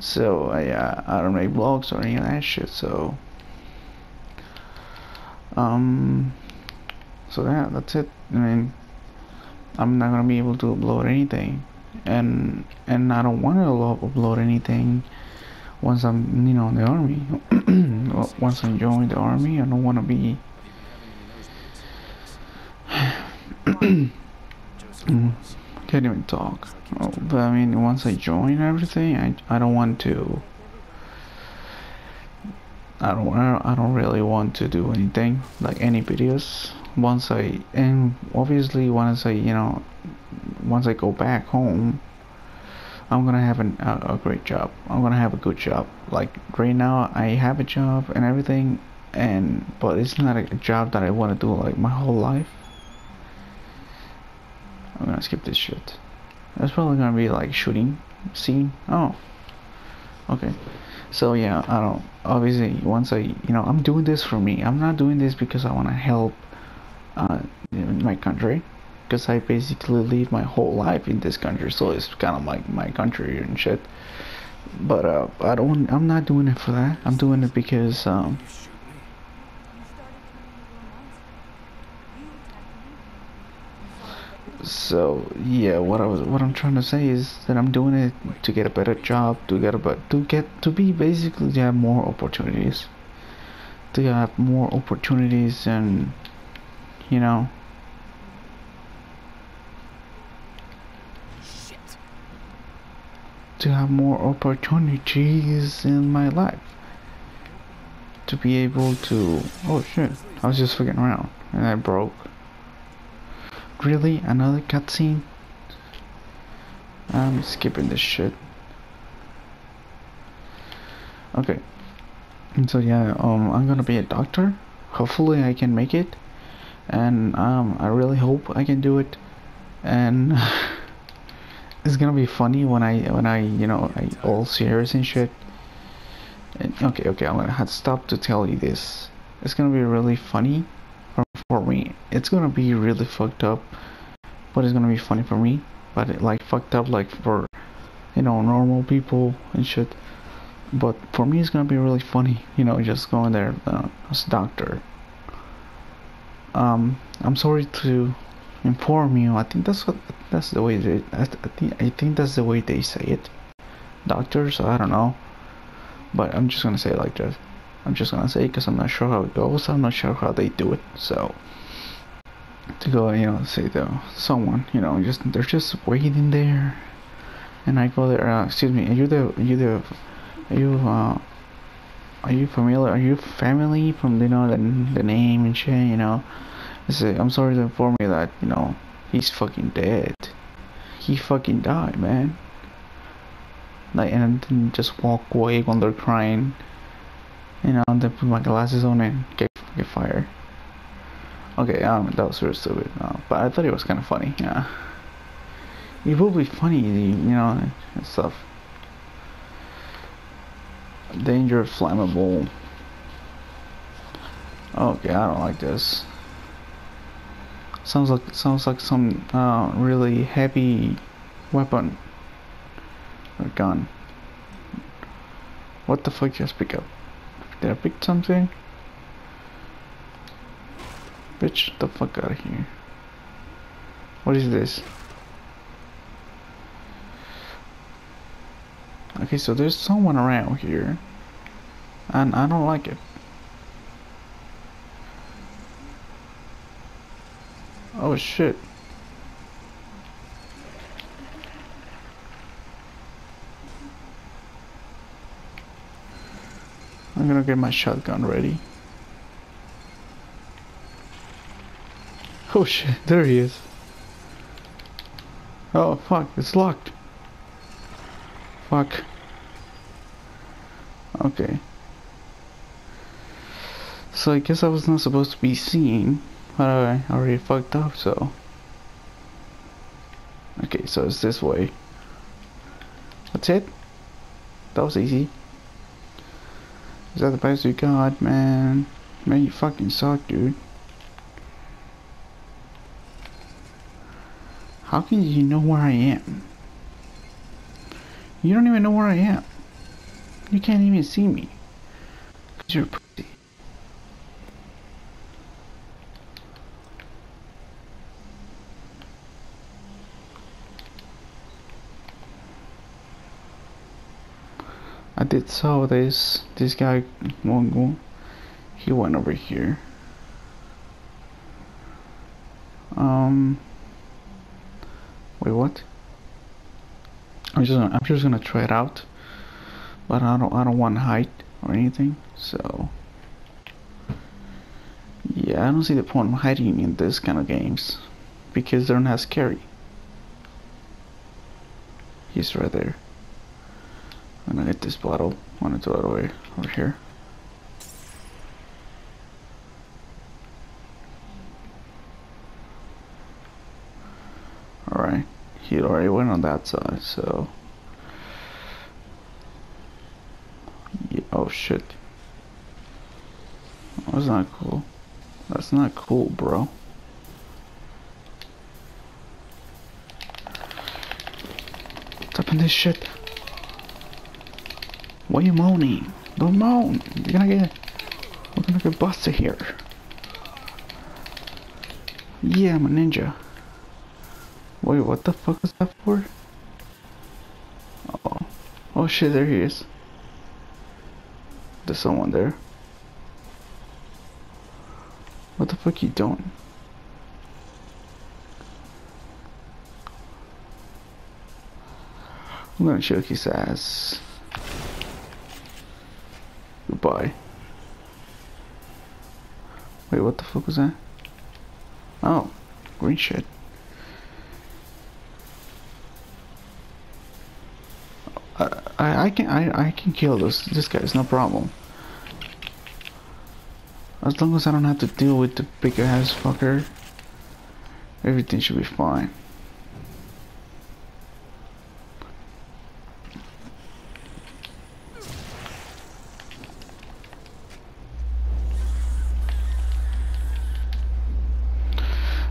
So I uh, I don't make vlogs or any of that shit. So um, so yeah, that's it. I mean, I'm not gonna be able to upload anything, and and I don't want to upload anything once I'm you know in the army. once I join the army, I don't want to be. Mm, can't even talk. Oh, but I mean, once I join everything, I I don't want to. I don't I don't really want to do anything like any videos once I and obviously once I you know once I go back home I'm gonna have an, a, a great job I'm gonna have a good job like right now I have a job and everything and but it's not a job that I want to do like my whole life I'm gonna skip this shit. That's probably gonna be like shooting scene. Oh. Okay. So yeah I don't obviously once I you know I'm doing this for me. I'm not doing this because I want to help uh, my country. Because I basically live my whole life in this country so it's kind of like my country and shit. But uh, I don't I'm not doing it for that. I'm doing it because um, so yeah what I was what I'm trying to say is that I'm doing it to get a better job to get a but to get to be basically to have more opportunities. To have more opportunities and you know. To have more opportunities in my life. To be able to oh shit. I was just fucking around and I broke Really? Another cutscene? I'm skipping this shit. Okay. So yeah, um, I'm gonna be a doctor. Hopefully I can make it. And um, I really hope I can do it. And it's gonna be funny when I, when I, you know, I all serious and shit. And, okay, okay, I'm gonna have to stop to tell you this. It's gonna be really funny for me. It's gonna be really fucked up, but it's gonna be funny for me. But it, like fucked up like for you know normal people and shit. But for me, it's gonna be really funny. You know, just going there uh, as a doctor. Um, I'm sorry to inform you. I think that's what that's the way they. I, think I think that's the way they say it. Doctors, I don't know, but I'm just gonna say it like this. I'm just gonna say because I'm not sure how it goes. I'm not sure how they do it. So to go, you know, say to someone, you know, just they're just waiting there, and I go there. Uh, excuse me, are you the are you the are you uh are you familiar? Are you family from you know the the name and shit? You know, I say I'm sorry to inform you that you know he's fucking dead. He fucking died, man. Like and then just walk away when they're crying you know, then put my glasses on and get, get fired. Okay, um, that was really stupid, uh, but I thought it was kind of funny, yeah. It will be funny, you know, and stuff. Danger, flammable. Okay, I don't like this. Sounds like sounds like some uh, really heavy weapon or gun. What the fuck just pick up? Did I pick something? Bitch, the fuck out of here. What is this? Okay, so there's someone around here. And I don't like it. Oh shit. I'm gonna get my shotgun ready. Oh shit, there he is. Oh fuck, it's locked. Fuck. Okay. So I guess I was not supposed to be seeing, but I already fucked up, so. Okay, so it's this way. That's it? That was easy. Is that the best you got, man? Man, you fucking suck, dude. How can you know where I am? You don't even know where I am. You can't even see me. Cause you're I did saw this. This guy won't. He went over here. Um. Wait, what? I'm just gonna, I'm just gonna try it out, but I don't I don't want height or anything. So yeah, I don't see the point of hiding in this kind of games because they're not scary. He's right there. I'm gonna get this bottle. I want to throw it away over here. Alright, he already went on that side, so... Yeah, oh shit. That's not cool. That's not cool, bro. What's up in this shit? Why are you moaning? Don't moan. You're gonna get... We're gonna get busted here. Yeah, I'm a ninja. Wait, what the fuck is that for? Oh. Oh shit, there he is. There's someone there. What the fuck you doing? I'm gonna choke his ass. Goodbye. Wait, what the fuck was that? Oh, green shit. I, I, can I, I can kill this this guy. It's no problem. As long as I don't have to deal with the big ass fucker, everything should be fine.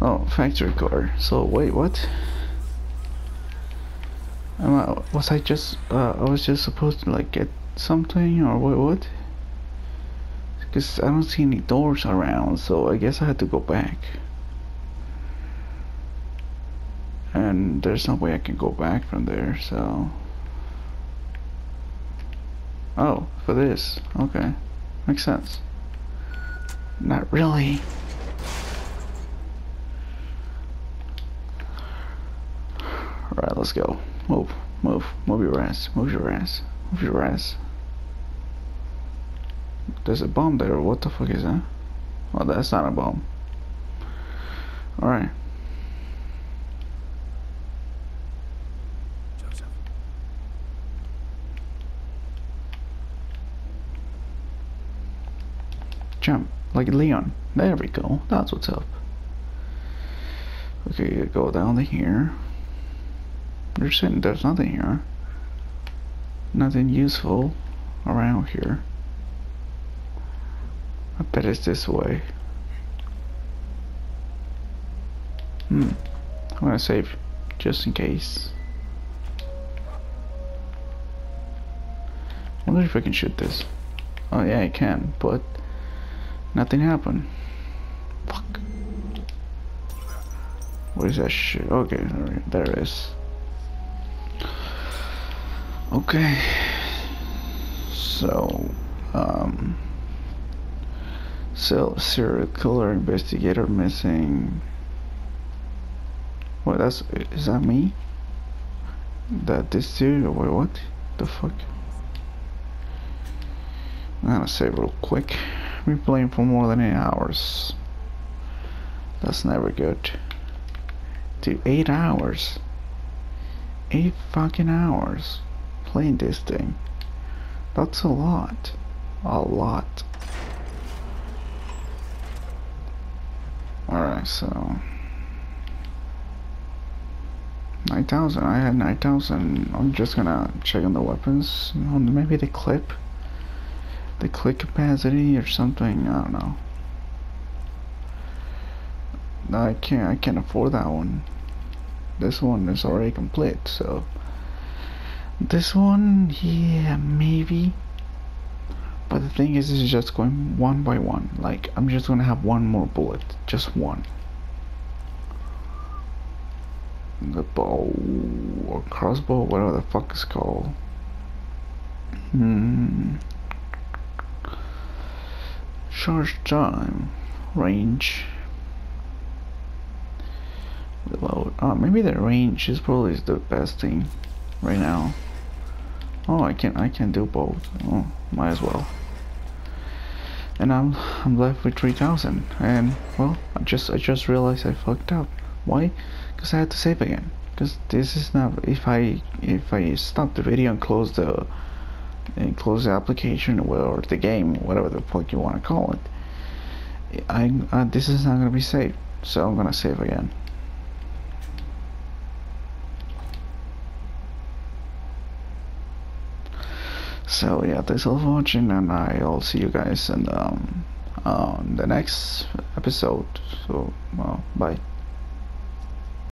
Oh, factory car. So wait, what? Am I, was I just, uh, I was just supposed to like get something or what, what? Because I don't see any doors around, so I guess I had to go back. And there's no way I can go back from there, so... Oh, for this. Okay. Makes sense. Not really. Alright, let's go. Move, move, move your ass, move your ass, move your ass. There's a bomb there, what the fuck is that? Oh, that's not a bomb. Alright. Jump, like Leon. There we go, that's what's up. Okay, go down to here. They're saying there's nothing here. Nothing useful around here. I bet it's this way. Hmm. I'm gonna save just in case. I wonder if I can shoot this. Oh yeah, I can, but nothing happened. Fuck. What is that shit? Okay, there it is. Okay. So, um, so serial killer investigator missing. What? That's is that me? That this dude? Wait, what? The fuck? I'm gonna save real quick. Been playing for more than eight hours. That's never good. Dude, eight hours. Eight fucking hours playing this thing. That's a lot. A lot. Alright, so... 9,000. I had 9,000. I'm just gonna check on the weapons. Oh, maybe the clip. The clip capacity or something. I don't know. No, I can't. I can't afford that one. This one is already complete, so... This one, yeah, maybe. But the thing is, it's just going one by one. Like, I'm just gonna have one more bullet. Just one. The bow or crossbow, whatever the fuck it's called. Hmm. Charge time. Range. Reload. Oh, maybe the range is probably the best thing right now. Oh, I can I can do both. Oh, might as well. And I'm I'm left with 3,000. And well, I just I just realized I fucked up. Why? Because I had to save again. Because this is not. If I if I stop the video and close the and close the application or the game, whatever the fuck you want to call it, I uh, this is not gonna be saved. So I'm gonna save again. So yeah thanks all for watching and i'll see you guys in um, on the next episode. So well bye